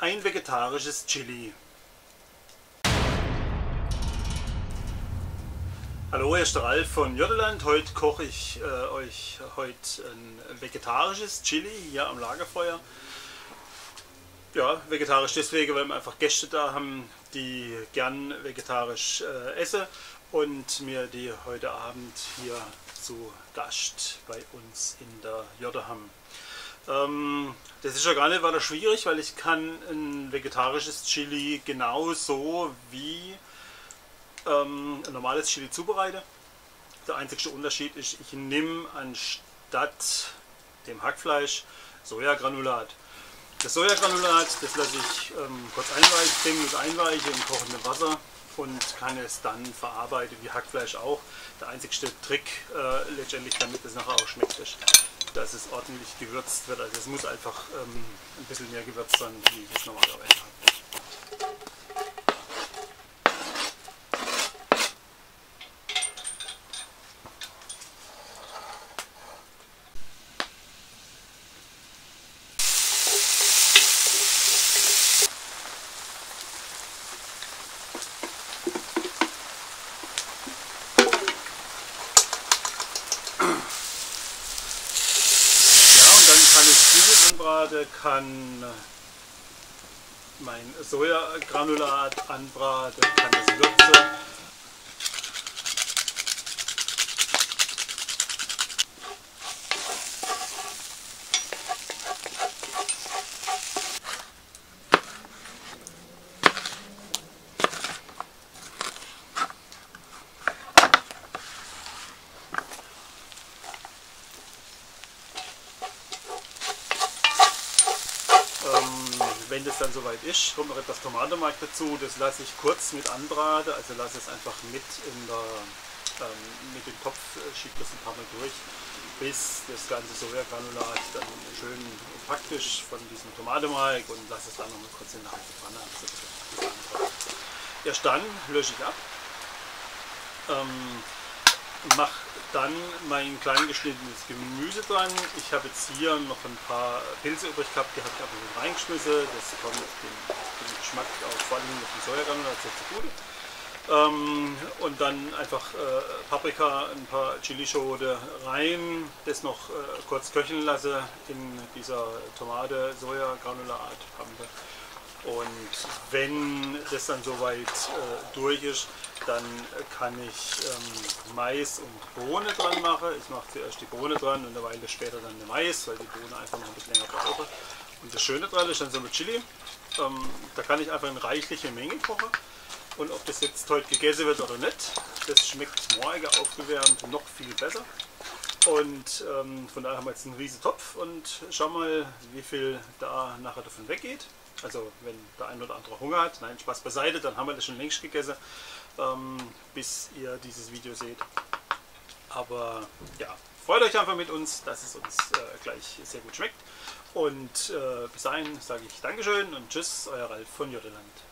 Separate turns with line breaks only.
ein vegetarisches Chili. Hallo, hier ist der Ralf von Jotteland. Heute koche ich äh, euch heute ein vegetarisches Chili hier am Lagerfeuer. Ja, vegetarisch deswegen, weil wir einfach Gäste da haben, die gern vegetarisch äh, essen und mir die heute Abend hier zu Gast bei uns in der Jotte haben. Ähm, das ist ja gar nicht weiter schwierig, weil ich kann ein vegetarisches Chili genauso wie ähm, ein normales Chili zubereiten. Der einzige Unterschied ist, ich nehme anstatt dem Hackfleisch Sojagranulat. Das Sojagranulat, das lasse ich ähm, kurz einweichen, 10 Minuten einweichen in kochendem Wasser und kann es dann verarbeiten, wie Hackfleisch auch. Der einzige Trick äh, letztendlich, damit es nachher auch schmeckt, ist, dass es ordentlich gewürzt wird. Also es muss einfach ähm, ein bisschen mehr gewürzt sein, wie es normalerweise habe. kann ich Anbraten, kann mein Sojagranulat anbraten, kann das würzen. Wenn das dann soweit ist, kommt noch etwas Tomatenmark dazu. Das lasse ich kurz mit anbraten, also lasse es einfach mit in der ähm, mit dem Topf, äh, schiebe das ein paar Mal durch, bis das ganze Sojagranulat dann schön praktisch von diesem Tomatenmark und lasse es dann noch mal kurz in der heißen Pfanne. Also Erst dann lösche ich ab, ähm, mache dann mein klein geschnittenes Gemüse dran. Ich habe jetzt hier noch ein paar Pilze übrig gehabt, die habe ich einfach mit reingeschmissen. Das kommt dem, dem Geschmack auch vor allem mit dem Sojagranulat sehr zugute. Ähm, und dann einfach äh, Paprika, ein paar Chilischote rein, das noch äh, kurz köcheln lasse in dieser Tomate, Sojagranulat, Pampe. Und wenn das dann soweit äh, durch ist, dann kann ich ähm, Mais und Bohne dran machen. Ich mache zuerst die Bohne dran und eine Weile später dann den Mais, weil die Bohne einfach noch ein bisschen länger braucht. Und das Schöne dran ist dann so mit Chili. Ähm, da kann ich einfach in reichliche Menge kochen. Und ob das jetzt heute gegessen wird oder nicht, das schmeckt morgen aufgewärmt noch viel besser. Und ähm, von daher haben wir jetzt einen riesen Topf und schau mal, wie viel da nachher davon weggeht. Also wenn der ein oder andere Hunger hat, nein, Spaß beiseite, dann haben wir das schon längst gegessen, ähm, bis ihr dieses Video seht. Aber ja, freut euch einfach mit uns, dass es uns äh, gleich sehr gut schmeckt. Und äh, bis dahin sage ich Dankeschön und Tschüss, euer Ralf von Jotteland.